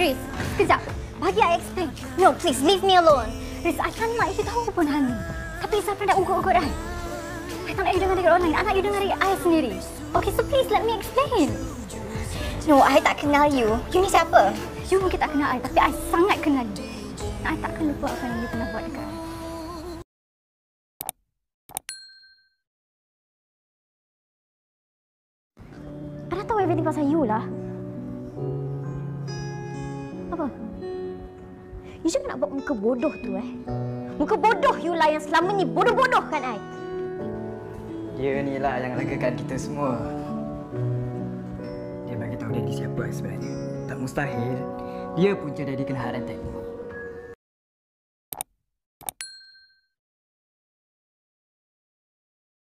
Riz, sekejap. Bagi I explain. No, please, leave me alone. Riz, I kan mak you tahu pun hal ni. Tapi Zafran dah ugut-ugut I. I tak nak you dengar dari orang lain. I nak you dengar dari I sendiri. Okay, so please let me explain. No, I tak kenal you. You ni siapa? You mungkin tak kenal I, tapi I sangat kenal you. I takkan lupa apa yang you pernah buat dekat I. I tahu everything pasal you lah. Apa? You jangan nak buat muka bodoh tu eh. Muka bodoh you lah yang selama ni bodoh-bodoh kan I. Dia ni lah yang lagakan kita semua. Dia bagi tahu Daddy siapa sebenarnya. Tak mustahil dia punca Daddy kena hak rantai.